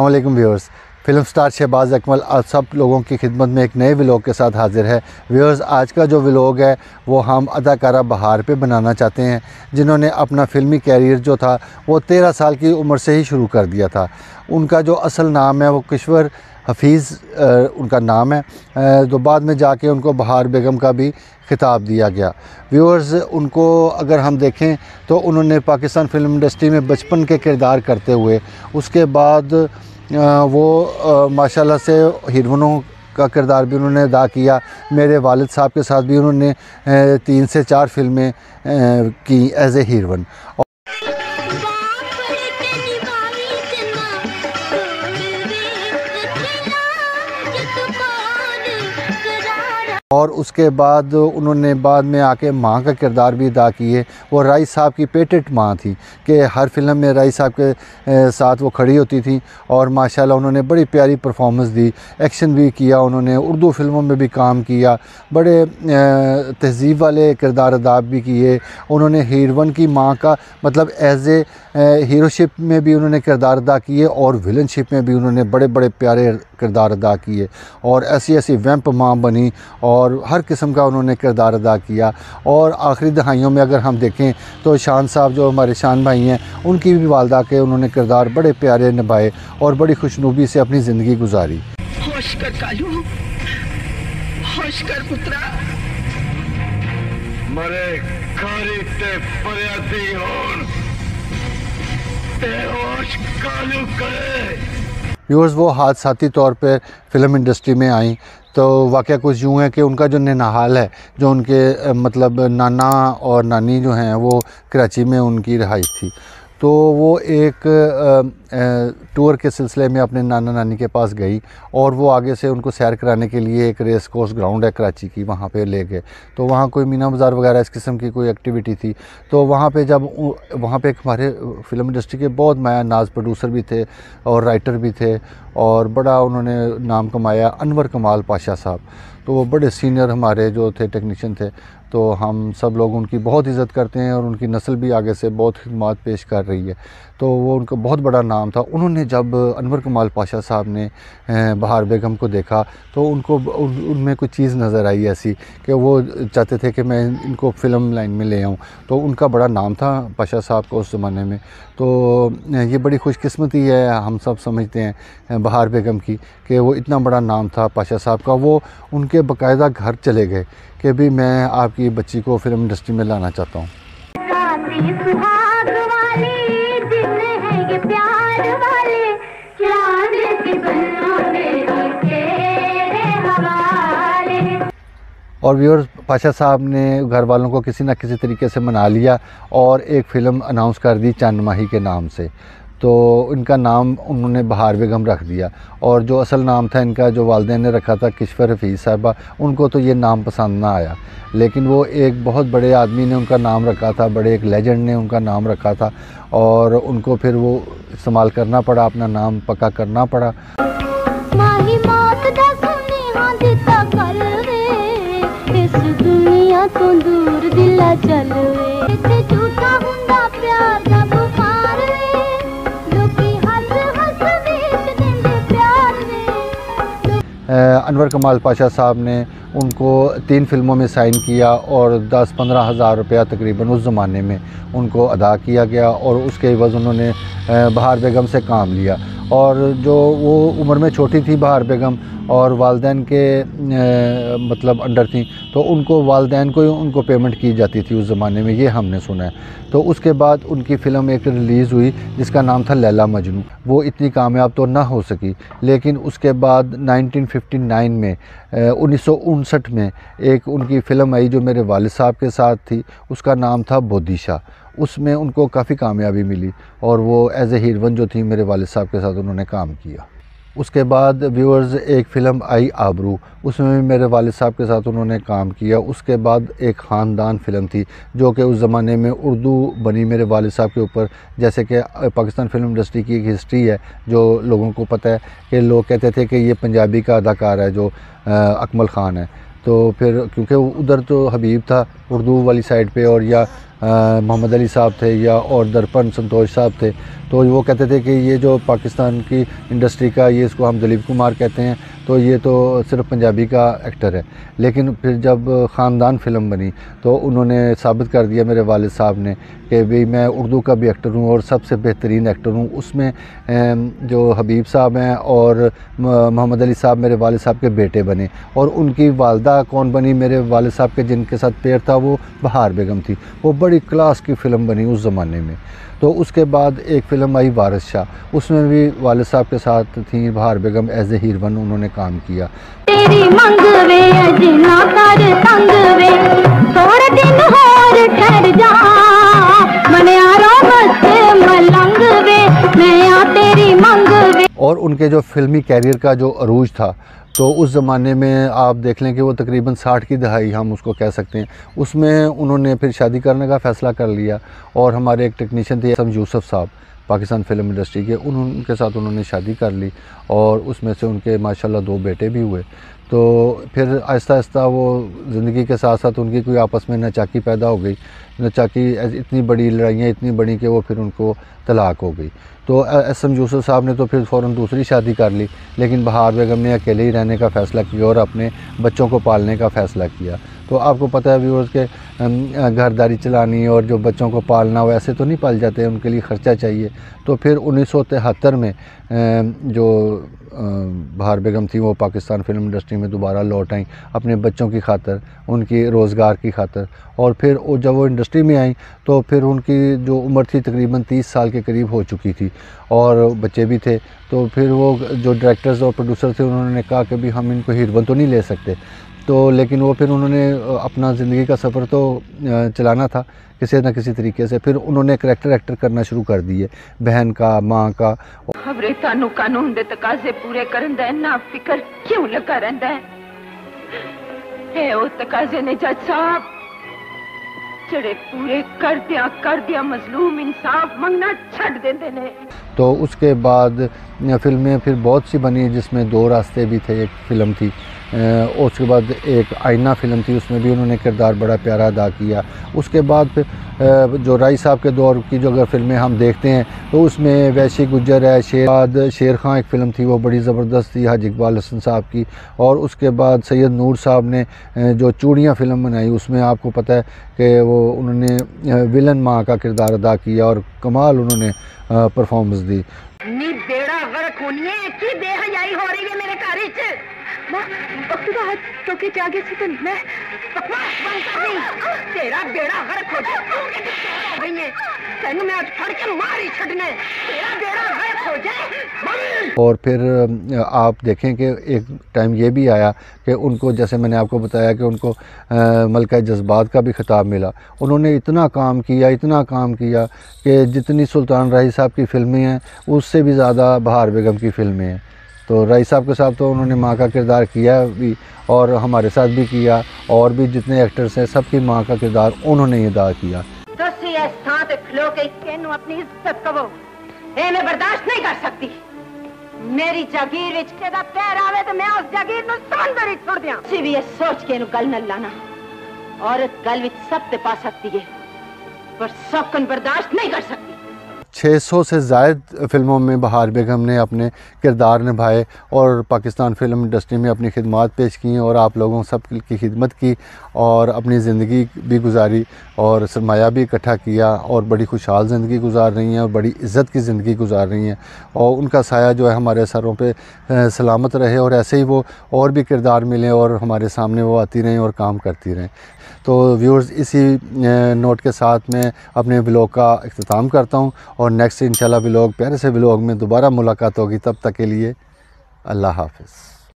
वालेकुम viewers. Film star Shahbaz Akmal आज सब लोगों की खिदमत में एक नए व्लॉग के साथ हाजिर है। व्यूअर्स, आज का जो व्लॉग है, वो हम अदाकारा बहार पे बनाना चाहते हैं, जिन्होंने अपना फिल्मी कैरियर जो था, वो तेरह साल की उम्र से ही शुरू कर दिया था। उनका जो असल नाम है, वो किश्वर हफीज़ उनका नाम है। तो बाद में जाके उनको बहार बेगम का भी खिताब दिया गया। व्यूअर्स, उनको अगर हम देखें तो उन्होंने पाकिस्तान फ़िल्म इंडस्ट्री में बचपन के किरदार करते हुए, उसके बाद वो माशाल्लाह से हीरोइनों का किरदार भी उन्होंने अदा किया। मेरे वालिद साहब के साथ भी उन्होंने तीन से चार फ़िल्में की एज ए हीरोइन और उसके बाद उन्होंने बाद में आके माँ का किरदार भी अदा किए। वो राई साहब की पेटेंट माँ थी कि हर फ़िल्म में राई साहब के साथ वो खड़ी होती थी और माशाल्लाह उन्होंने बड़ी प्यारी परफॉर्मेंस दी, एक्शन भी किया उन्होंने, उर्दू फ़िल्मों में भी काम किया, बड़े तहजीब वाले किरदार अदा भी किए। उन्होंने हीरोइन की माँ का मतलब एज ए हीरोशिप में भी उन्होंने किरदार अदा किए और विलनशिप में भी उन्होंने बड़े बड़े प्यारे किरदार अदा किए। और ऐसी ऐसी वैम्प माँ बनी और हर किस्म का उन्होंने किरदार अदा किया। और आखिरी दहाइयों में अगर हम देखें तो शान साहब जो हमारे शान भाई हैं उनकी भी वालदा के उन्होंने किरदार बड़े प्यारे निभाए और बड़ी खुशनूबी से अपनी ज़िंदगी गुजारी। होश कर कालू। होश कर पुत्रा। मरे कारी ते फरियादी होन। ते होश कालू करे। व्यूअर्स वो हादसाती तौर पे फ़िल्म इंडस्ट्री में आई। तो वाक़ कुछ यूँ है कि उनका जो ननहाल है, जो उनके मतलब नाना और नानी जो हैं, वो कराची में उनकी रहाइश थी। तो वो एक टूर के सिलसिले में अपने नाना नानी के पास गई और वो आगे से उनको सैर कराने के लिए एक रेस कोर्स ग्राउंड है कराची की, वहाँ पे ले गए। तो वहाँ कोई मीना बाज़ार वगैरह, इस किस्म की कोई एक्टिविटी थी। तो वहाँ पे जब वहाँ पे एक हमारे फ़िल्म इंडस्ट्री के बहुत माया नाज प्रोड्यूसर भी थे और राइटर भी थे और बड़ा उन्होंने नाम कमाया, अनवर कमाल पाशा साहब। तो वो बड़े सीनियर हमारे जो थे टेक्नीशियन थे तो हम सब लोग उनकी बहुत इज़्ज़त करते हैं और उनकी नस्ल भी आगे से बहुत खिदमत पेश कर रही है। तो वो उनका बहुत बड़ा नाम था। उन्होंने जब अनवर कमाल पाशा साहब ने बहार बेगम को देखा तो उनको उन, उनमें कुछ चीज़ नज़र आई ऐसी कि वो चाहते थे कि मैं इनको फ़िल्म लाइन में ले आऊँ। तो उनका बड़ा नाम था पाशा साहब का उस ज़माने में। तो ये बड़ी खुशकस्मती है हम सब समझते हैं बहार बेगम की कि वो इतना बड़ा नाम था पाशा साहब का। वो उनके बाकायदा घर चले गए। कि भी मैं आपकी बच्ची को फ़िल्म इंडस्ट्री में लाना चाहता हूँ। और व्यूअर्स पाशा साहब ने घर वालों को किसी न किसी तरीके से मना लिया और एक फ़िल्म अनाउंस कर दी चंद माही के नाम से। तो इनका नाम उन्होंने बहार बेगम रख दिया। और जो असल नाम था इनका, जो वालदे ने रखा था किशवर हफीज़ साहबा, उनको तो ये नाम पसंद ना आया। लेकिन वो एक बहुत बड़े आदमी ने उनका नाम रखा था, बड़े एक लेजेंड ने उनका नाम रखा था, और उनको फिर वो इस्तेमाल करना पड़ा, अपना नाम पक्का करना पड़ा। तो दूर दिला अनवर कमाल पाशा साहब ने उनको तीन फ़िल्मों में साइन किया और दस पंद्रह हज़ार रुपया तकरीबन उस ज़माने में उनको अदा किया गया और उसके बाद उन्होंने बहार बेगम से काम लिया। और जो वो उम्र में छोटी थी बहार बेगम और वालदेन के अ, मतलब अंडर थी तो उनको वालदेन को ही उनको पेमेंट की जाती थी उस ज़माने में ये हमने सुना है। तो उसके बाद उनकी फ़िल्म एक रिलीज़ हुई जिसका नाम था लैला मजनू। वो इतनी कामयाब तो ना हो सकी लेकिन उसके बाद 1959 में उन्नीस सौ उनसठ में एक उनकी फ़िल्म आई जो मेरे वाल साहब के साथ थी उसका नाम था बोदीशा। उसमें उनको काफ़ी कामयाबी मिली और वो एज ए हीरोइन जो थी मेरे वालिद साहब के साथ उन्होंने काम किया। उसके बाद व्यूअर्स एक फ़िल्म आई आबरू, उसमें भी मेरे वालिद साहब के साथ उन्होंने काम किया। उसके बाद एक ख़ानदान फ़िल्म थी, जो कि उस ज़माने में उर्दू बनी मेरे वालिद साहब के ऊपर। जैसे कि पाकिस्तान फ़िल्म इंडस्ट्री की एक हिस्ट्री है, जो लोगों को पता है कि लोग कहते थे कि ये पंजाबी का अदाकार है, जो अकमल ख़ान है। तो फिर, क्योंकि उधर तो हबीब था उर्दू वाली साइड पे और या मोहम्मद अली साहब थे या और दर्पण संतोष साहब थे तो वो कहते थे कि ये जो पाकिस्तान की इंडस्ट्री का, ये इसको हम दिलीप कुमार कहते हैं तो ये तो सिर्फ़ पंजाबी का एक्टर है। लेकिन फिर जब ख़ानदान फ़िल्म बनी तो उन्होंने साबित कर दिया मेरे वालिद साहब ने कि भाई मैं उर्दू का भी एक्टर हूँ और सबसे बेहतरीन एक्टर हूँ। उसमें जो हबीब साहब हैं और मोहम्मद अली साहब मेरे वालिद साहब के बेटे बने और उनकी वालदा कौन बनी मेरे वालिद साहब के, जिनके साथ पेड़ था वो बहार बेगम थी। वो बड़ी क्लास की फ़िल्म बनी उस ज़माने में। तो उसके बाद एक फ़िल्म आई वारिस शाह। उसमें भी वाल साहब के साथ थी बहार बेगम एज ए हीरोइन उन्होंने काम किया। और उनके जो फिल्मी कैरियर का जो अरूज था तो उस ज़माने में आप देख लें कि वो तकरीबन साठ की दहाई हम उसको कह सकते हैं। उसमें उन्होंने फिर शादी करने का फ़ैसला कर लिया और हमारे एक टेक्नीशियन थे असम यूसुफ साहब, पाकिस्तान फ़िल्म इंडस्ट्री के। उन, उनके साथ उन्होंने शादी कर ली और उसमें से उनके माशाल्लाह दो बेटे भी हुए। तो फिर आहिस्ता आहिस्ता वो ज़िंदगी के साथ साथ उनकी कोई आपस में नचाकी पैदा हो गई। नचाकी इतनी बड़ी लड़ाइयाँ इतनी बड़ी कि वो फिर उनको तलाक हो गई। तो एस एम यूसुफ साहब ने तो फिर फ़ौर दूसरी शादी कर ली, लेकिन बहार बेगम ने अकेले ही रहने का फ़ैसला किया और अपने बच्चों को पालने का फ़ैसला किया। तो आपको पता है व्यूअर्स के घरदारी चलानी और जो बच्चों को पालना वैसे तो नहीं पाल जाते उनके लिए ख़र्चा चाहिए। तो फिर उन्नीस सौ तिहत्तर में जो बहार बेगम थी, वो पाकिस्तान फ़िल्म इंडस्ट्री में दोबारा लौट आई, अपने बच्चों की खातर, उनकी रोज़गार की खातर। और फिर वो जब वो इंडस्ट्री में आई तो फिर उनकी जो उम्र थी, तकरीबन तीस साल के करीब हो चुकी थी। और बच्चे भी थे तो फिर वो जो डायरेक्टर्स और प्रोड्यूसर थे, उन्होंने कहा कि भी हम इनको हीरोइन तो नहीं ले सकते। तो लेकिन वो फिर उन्होंने अपना ज़िंदगी का सफ़र तो चलाना था किसी न किसी तरीके से। फिर उन्होंने करेक्टर एक्टर करना शुरू कर दिए बहन का माँ का। खबरे कानून दे तकाजे पूरे करन दा इन्ना फिकर क्यों लगा रहंदा है? ए ओ तकाजे ने जज साहब जड़े पूरे कर दिया कर दिया मजलूम इंसाफ मंगना छड़ तो उसके बाद फ़िल्में फिर बहुत सी बनी जिसमें दो रास्ते भी थे एक फ़िल्म थी उसके बाद एक आईना फ़िल्म थी, उसमें भी उन्होंने किरदार बड़ा प्यारा अदा किया। उसके बाद फिर जो राई साहब के दौर की जो अगर फ़िल्में हम देखते हैं तो उसमें वैशी गुजर है, शेर बाद, शेर खां एक फ़िल्म थी, वो बड़ी ज़बरदस्त थी, हाज इकबाल हसन साहब की। और उसके बाद सैयद नूर साहब ने जो चूड़ियाँ फ़िल्म बनाई, उसमें आपको पता है कि वो उन्होंने विलन माँ का किरदार अदा किया और कमाल उन्होंने परफॉर्मेंस दी। बेड़ा गर्क होनी है बेहयाई हो रही है मेरे तो के से तो मैं नहीं। तेरा बेड़ा है तेन मैं आज फड़ के मार छड़ने तेरा बेड़ा जाए और फिर आप देखें कि एक टाइम ये भी आया कि उनको, जैसे मैंने आपको बताया कि उनको मलका जज्बात का भी खिताब मिला। उन्होंने इतना काम किया, इतना काम किया कि जितनी सुल्तान राही साहब की फ़िल्में हैं, उससे भी ज़्यादा बहार बेगम की फ़िल्में हैं। तो रईस साहब के साथ तो उन्होंने माँ का किरदार किया भी और हमारे साथ भी किया और भी जितने एक्टर्स हैं, सबकी माँ का किरदार उन्होंने ही अदा किया। मेरी पैर आवे तो मैं भी ये सोच लाना। औरत सकती है बर्दाश्त नहीं कर सकती। 600 से ज़ायद फ़िल्मों में बहार बेगम ने अपने किरदार निभाए और पाकिस्तान फ़िल्म इंडस्ट्री में अपनी खिदमत पेश की और आप लोगों सब की खिदमत की और अपनी ज़िंदगी भी गुजारी और सरमाया भी इकट्ठा किया और बड़ी खुशहाल ज़िंदगी गुजार रही हैं और बड़ी इज़्ज़त की ज़िंदगी गुजार रही हैं। और उनका साया जो है हमारे सरों पर सलामत रहे और ऐसे ही वो और भी किरदार मिलें और हमारे सामने वो आती रहें और काम करती रहें। तो व्यूअर्स इसी नोट के साथ मैं अपने ब्लॉग का अख्ताम करता हूँ और नेक्स्ट इंशाल्लाह ब्लॉग प्यारे से ब्लॉग में दोबारा मुलाकात होगी, तब तक के लिए अल्लाह हाफ़िज़।